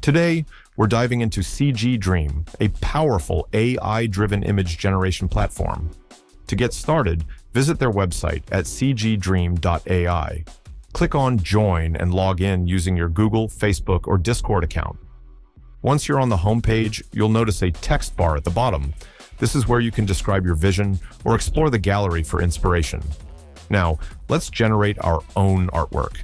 Today, we're diving into CG Dream, a powerful AI-driven image generation platform. To get started, visit their website at cgdream.ai. Click on Join and log in using your Google, Facebook, or Discord account. Once you're on the homepage, you'll notice a text bar at the bottom. This is where you can describe your vision or explore the gallery for inspiration. Now, let's generate our own artwork.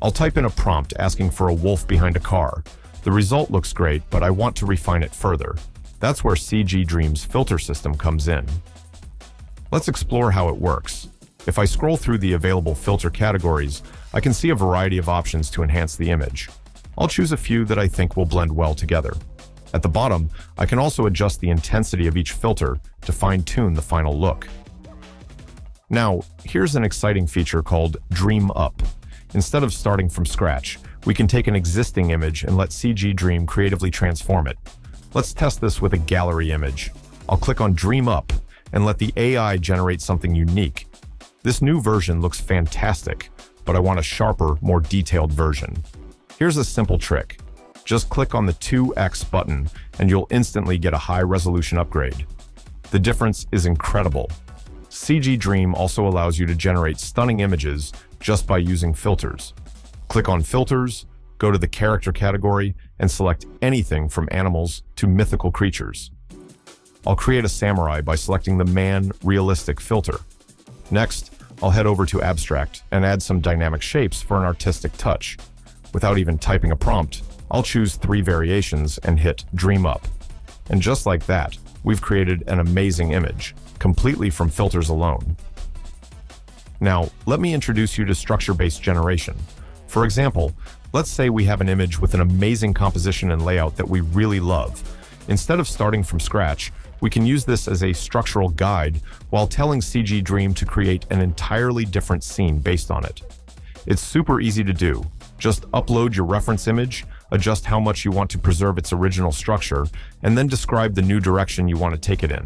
I'll type in a prompt asking for a wolf behind a car. The result looks great, but I want to refine it further. That's where CG Dream's filter system comes in. Let's explore how it works. If I scroll through the available filter categories, I can see a variety of options to enhance the image. I'll choose a few that I think will blend well together. At the bottom, I can also adjust the intensity of each filter to fine-tune the final look. Now, here's an exciting feature called Dream Up. Instead of starting from scratch, we can take an existing image and let CG Dream creatively transform it. Let's test this with a gallery image. I'll click on Dream Up and let the AI generate something unique. This new version looks fantastic, but I want a sharper, more detailed version. Here's a simple trick. Just click on the 2x button and you'll instantly get a high resolution upgrade. The difference is incredible. CG Dream also allows you to generate stunning images just by using filters. Click on Filters, go to the Character category, and select anything from animals to mythical creatures. I'll create a samurai by selecting the Man Realistic filter. Next, I'll head over to Abstract and add some dynamic shapes for an artistic touch. Without even typing a prompt, I'll choose three variations and hit Dream Up. And just like that, we've created an amazing image, completely from filters alone. Now, let me introduce you to structure-based generation. For example, let's say we have an image with an amazing composition and layout that we really love. Instead of starting from scratch, we can use this as a structural guide while telling CG Dream to create an entirely different scene based on it. It's super easy to do. Just upload your reference image, adjust how much you want to preserve its original structure, and then describe the new direction you want to take it in.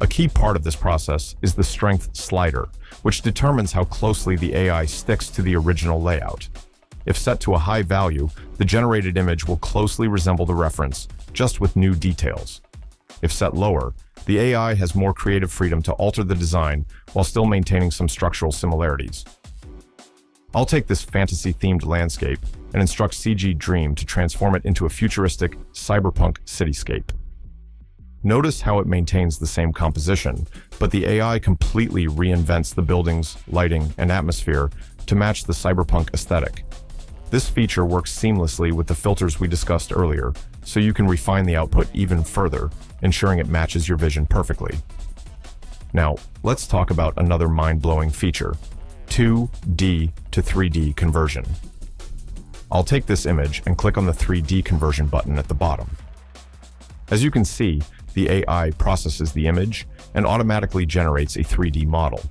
A key part of this process is the strength slider, which determines how closely the AI sticks to the original layout. If set to a high value, the generated image will closely resemble the reference, just with new details. If set lower, the AI has more creative freedom to alter the design while still maintaining some structural similarities. I'll take this fantasy-themed landscape and instruct CG Dream to transform it into a futuristic, cyberpunk cityscape. Notice how it maintains the same composition, but the AI completely reinvents the buildings, lighting, and atmosphere to match the cyberpunk aesthetic. This feature works seamlessly with the filters we discussed earlier, so you can refine the output even further, ensuring it matches your vision perfectly. Now, let's talk about another mind-blowing feature, 2D to 3D conversion. I'll take this image and click on the 3D conversion button at the bottom. As you can see, the AI processes the image and automatically generates a 3D model.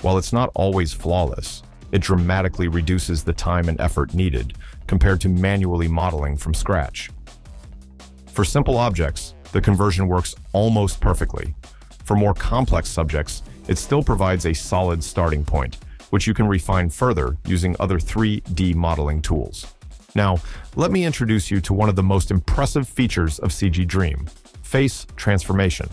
While it's not always flawless, it dramatically reduces the time and effort needed compared to manually modeling from scratch. For simple objects, the conversion works almost perfectly. For more complex subjects, it still provides a solid starting point, which you can refine further using other 3D modeling tools. Now, let me introduce you to one of the most impressive features of CG Dream, Face Transformation.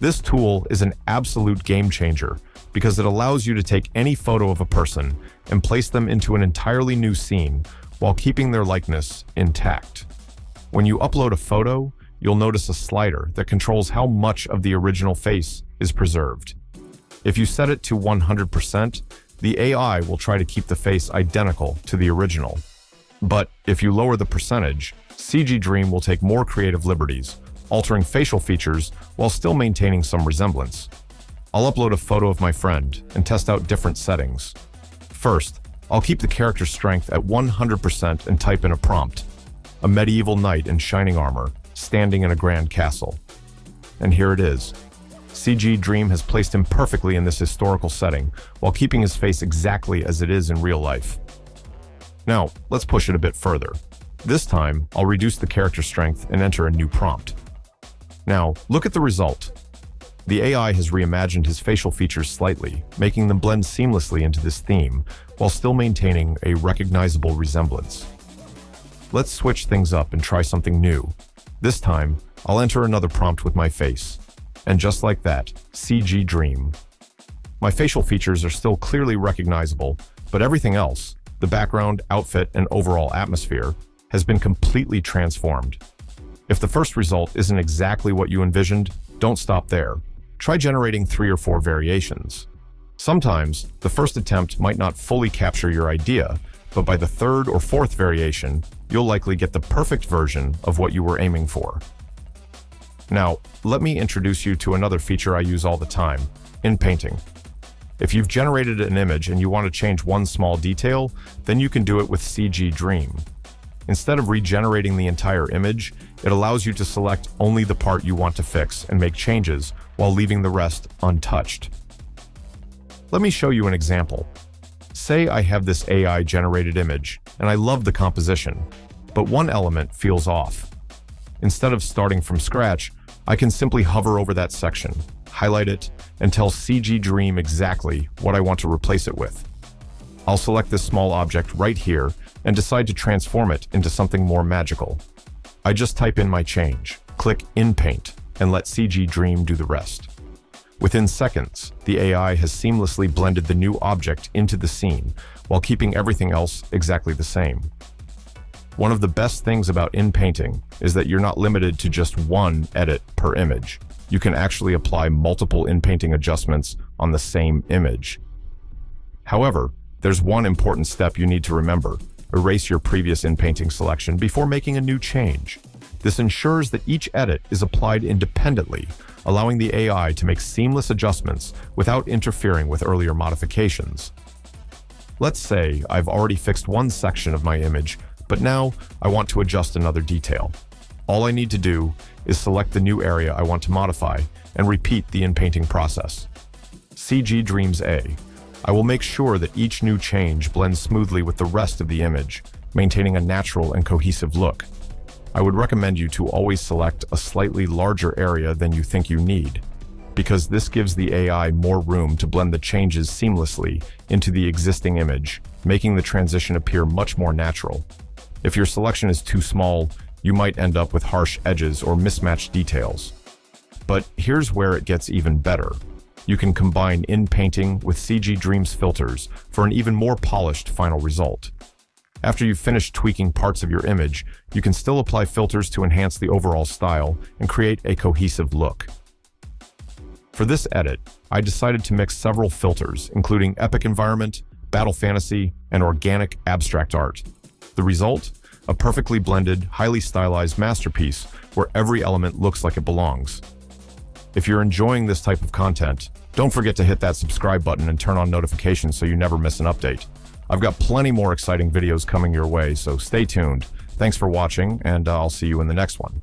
This tool is an absolute game changer because it allows you to take any photo of a person and place them into an entirely new scene while keeping their likeness intact. When you upload a photo, you'll notice a slider that controls how much of the original face is preserved. If you set it to 100%, the AI will try to keep the face identical to the original. But if you lower the percentage, CG Dream will take more creative liberties, altering facial features while still maintaining some resemblance. I'll upload a photo of my friend and test out different settings. First, I'll keep the character strength at 100% and type in a prompt. A medieval knight in shining armor, standing in a grand castle. And here it is. CG Dream has placed him perfectly in this historical setting, while keeping his face exactly as it is in real life. Now, let's push it a bit further. This time, I'll reduce the character strength and enter a new prompt. Now, look at the result. The AI has reimagined his facial features slightly, making them blend seamlessly into this theme, while still maintaining a recognizable resemblance. Let's switch things up and try something new. This time, I'll enter another prompt with my face. And just like that, CG Dream. My facial features are still clearly recognizable, but everything else, the background, outfit, and overall atmosphere, has been completely transformed. If the first result isn't exactly what you envisioned, don't stop there. Try generating three or four variations. Sometimes, the first attempt might not fully capture your idea, but by the third or fourth variation, you'll likely get the perfect version of what you were aiming for. Now, let me introduce you to another feature I use all the time, in painting. If you've generated an image and you want to change one small detail, then you can do it with CG Dream. Instead of regenerating the entire image, it allows you to select only the part you want to fix and make changes while leaving the rest untouched. Let me show you an example. Say I have this AI-generated image, and I love the composition, but one element feels off. Instead of starting from scratch, I can simply hover over that section, highlight it, and tell CG Dream exactly what I want to replace it with. I'll select this small object right here and decide to transform it into something more magical. I just type in my change, click In Paint, and let CG Dream do the rest. Within seconds, the AI has seamlessly blended the new object into the scene while keeping everything else exactly the same. One of the best things about in-painting is that you're not limited to just one edit per image. You can actually apply multiple in-painting adjustments on the same image. However, there's one important step you need to remember. Erase your previous in-painting selection before making a new change. This ensures that each edit is applied independently allowing the AI to make seamless adjustments without interfering with earlier modifications. Let's say I've already fixed one section of my image, but now I want to adjust another detail. All I need to do is select the new area I want to modify and repeat the in-painting process. CG Dreams A. I will make sure that each new change blends smoothly with the rest of the image, maintaining a natural and cohesive look. I would recommend you to always select a slightly larger area than you think you need, because this gives the AI more room to blend the changes seamlessly into the existing image, making the transition appear much more natural. If your selection is too small, you might end up with harsh edges or mismatched details. But here's where it gets even better. You can combine in-painting with CG Dreams filters for an even more polished final result. After you've finished tweaking parts of your image, you can still apply filters to enhance the overall style and create a cohesive look. For this edit, I decided to mix several filters, including Epic Environment, Battle Fantasy, and Organic Abstract Art. The result? A perfectly blended, highly stylized masterpiece where every element looks like it belongs. If you're enjoying this type of content, don't forget to hit that subscribe button and turn on notifications so you never miss an update. I've got plenty more exciting videos coming your way, so stay tuned. Thanks for watching, and uh, I'll see you in the next one.